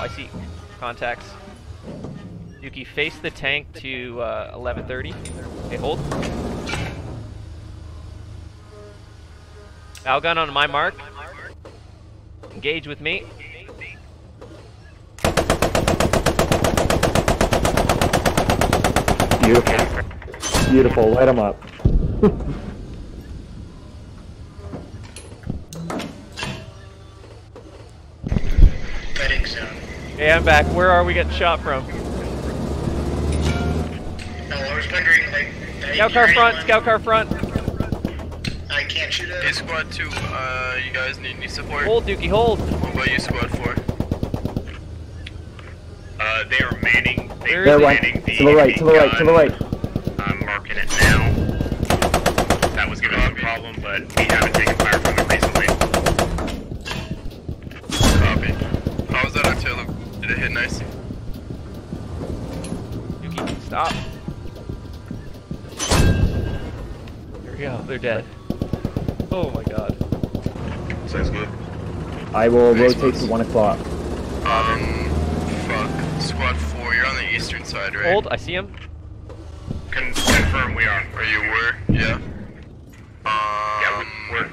I see contacts. Yuki, face the tank to uh, 1130. Okay, hold. Algun on my mark. Engage with me. Beautiful. Beautiful. Light them up. Okay, I'm back. Where are we getting shot from? No, I was wondering, like, Scout car front, anyone? scout car front. I can't shoot Hey, squad 2, uh, you guys need any support? Hold, Dookie, hold. What about you, squad 4? Uh, they are manning. they are is They're he? right. the To the right. To the right. To the right. I'm marking it now. That was giving us a problem, but we haven't taken fire from it recently. Copy. How was that artillery? Did it hit nice? Dookie, stop. There we go. They're dead. Oh my god. Sounds good. I will Thanks, rotate boss. to one o'clock. Um, fuck. Squad 4, you're on the eastern side, right? Hold, I see him. Con- confirm we are. Are you were? Yeah. Um, Yeah, we, we're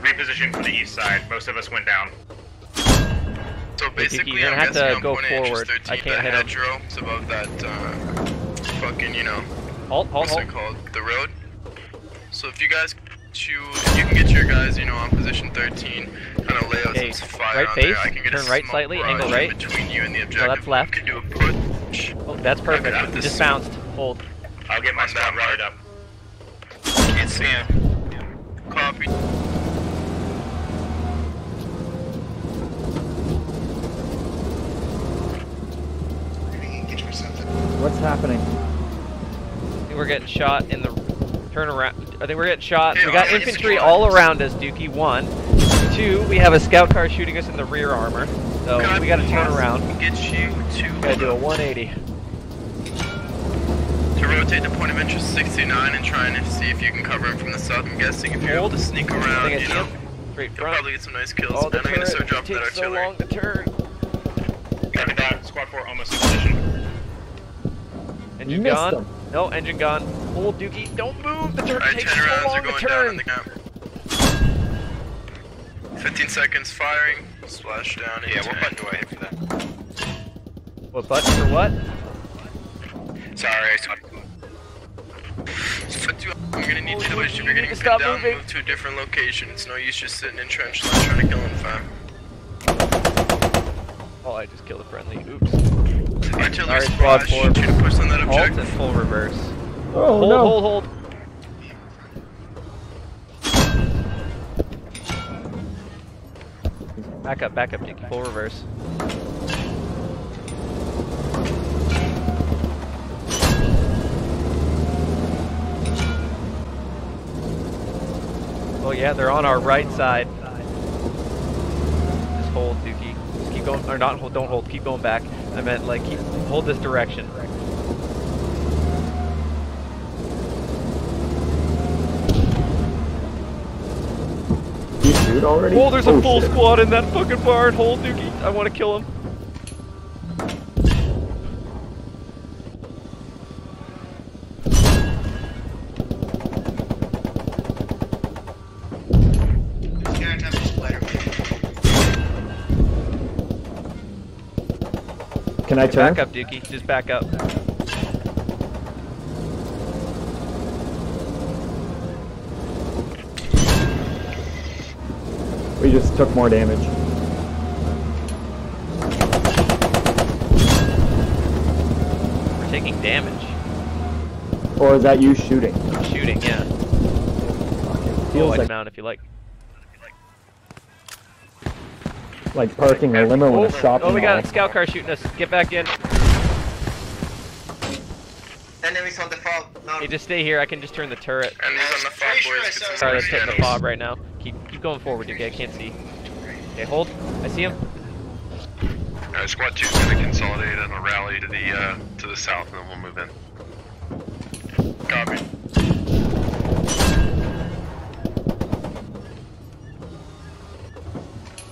repositioned for the east side. Most of us went down. So basically, you're gonna I'm have to guessing on go forward. 13, I can't that hit him. hedgerow is above that, uh, fucking, you know, Halt, halt, what's halt. it called? The road. So if you guys choose, you can get your guys, you know, on position 13, kind of lay out Okay, some fire right on face, there. I can get turn right slightly, angle right. between you and the objective. that's left. Can do a push. Oh, that's perfect. got It this. just bounced. Hold. I'll get my On that squad up. Can't see him. Copy. Get me something. What's happening? We're getting shot in the turn around. I think we're getting shot. Hey, we got infantry squad. all around us, Dookie. One. Two, we have a scout car shooting us in the rear armor. So we gotta turn around. Get you to Gotta do a 180. to rotate to point of interest 69 and trying to see if you can cover him from the south. I'm guessing if you're able to sneak around, you know, him. You'll probably get some nice kills. Oh, the and I'm gonna start turret dropping that takes so artillery. long to turn. Copy that. Squad 4 almost in position. Engine missed gone. them. No, engine gone. Hold, Dookie. Don't move. The turret Alright, takes 10 so rounds are long to going down turn. the gap. 15 seconds firing. Splash down. Yeah, what button do I hit for that? What button for what? Sorry, I saw. I'm gonna need Oh, you to you wish if you're need getting to pinned stop down, moving. move to a different location. It's no use just sitting in trench line trying to kill him fam. Oh, I just killed a friendly. Oops. Artillery Alright, squad splash. four. Shoot to push on that Halt objective. and full reverse. Oh hold, no! hold, hold. Back up, back up, Dookie. Full reverse. Oh yeah, they're on our right side. Just hold, Dookie. Just keep going, or not hold, don't hold, keep going back. I meant like keep, hold this direction. You already? Oh, there's a oh, full shit. squad in that fucking barn. Hold, Dookie. I want to kill him. He's gonna have a splatter. Can I turn? Back up, Dookie. Just back up. We just took more damage. We're taking damage. Or is that you shooting? Shooting, yeah. Oh, feels I like, mount if you like. like parking a limo in a oh, oh, shopping Oh, we got a scout car shooting us. Get back in. Enemies on the fall. No. Hey, just stay here. I can just turn the turret. And he's on the Pretty five sure I boys. saw Get some Sorry, that's nice hitting the handles. fob right now. Keep keep going forward, Dookie. I can't see. Okay, hold. I see him. Uh, squad two is gonna consolidate and a rally to the uh, to the south, and then we'll move in. Copy.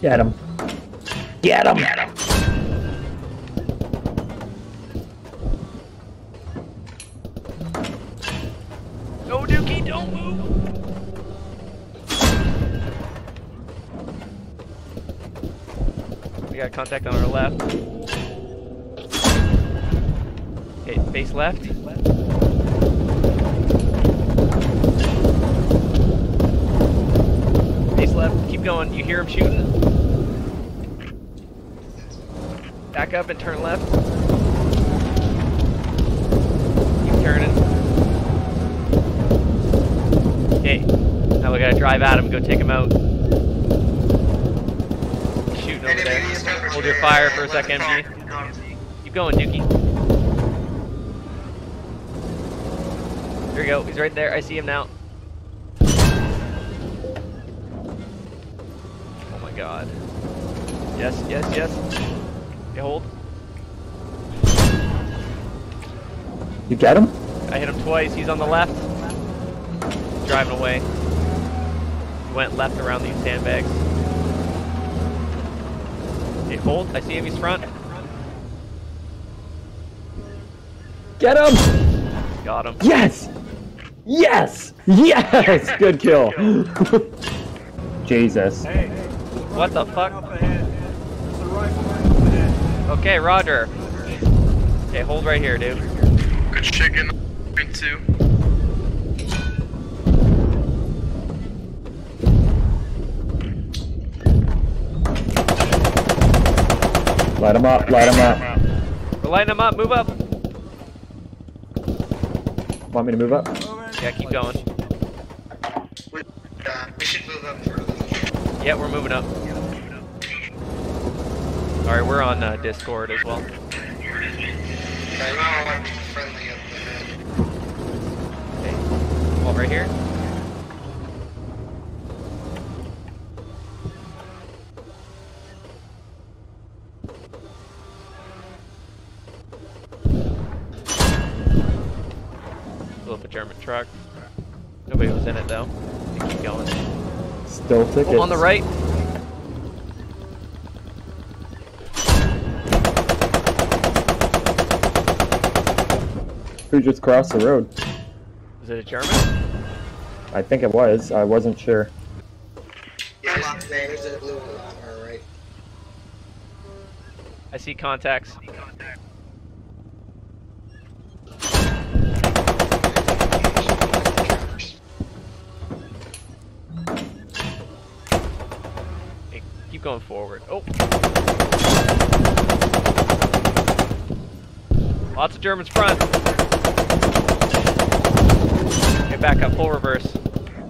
Get him. Get him. Get him. Contact on our left. Okay, face left. Face left. Keep going. You hear him shooting? Back up and turn left. Keep turning. Okay. Now we gotta drive at him, go take him out. Shooting over there. Hold your fire for a sec, MG. Keep going, Dookie. There we go. He's right there. I see him now. Oh my god. Yes, yes, yes. Okay, hold. You get him? I hit him twice. He's on the left. Driving away. He went left around these sandbags. Okay, hold. I see him. He's front. Get him! Got him. Yes! Yes! Yes! Good kill. Jesus. What the fuck? Okay, Roger. Okay, hold right here, dude. Good chicken. Green Light him up, light him up. We're lighting him up. Move up. Want me to move up? Yeah, keep going. We, uh, we should move up further. Yeah, we're moving up. Alright, we're on uh, Discord as well. Right now, I'm friendly up ahead. Okay. Hold right here. Blew up a German truck. Nobody was in it though. You keep going. Still tickets. Oh, on the right. Who just crossed the road? Is it a German? I think it was. I wasn't sure. Yeah, there's a blue one on our right. I see contacts. Going forward. Oh. Lots of Germans front. Get back up, full reverse.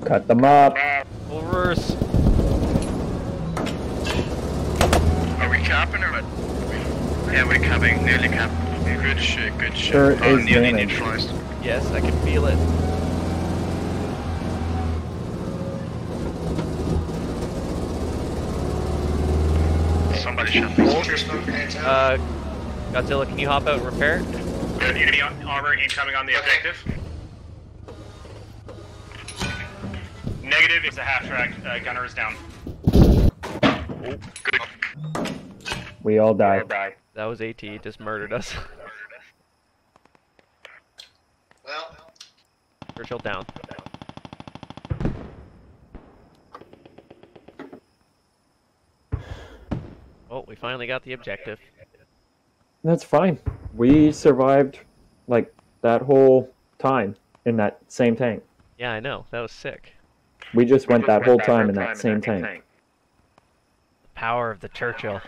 Cut them up. Full reverse. Are we capping or what? Yeah, we're capping. Nearly capped. Good shit, good shit. Turret oh, is nearly damaged. neutralized. Yes, I can feel it. Somebody shot me. Hold your smoke grenades out. Uh, Godzilla, can you hop out and repair? it? Good enemy armor incoming on the objective. Negative is a half track. Uh, gunner is down. Good. We all died. That was AT, just murdered us. well, Churchill down. Oh, we finally got the objective. That's fine. We survived like that whole time in that same tank. Yeah, I know. That was sick. We just went that whole time in that same tank. The power of the Churchill.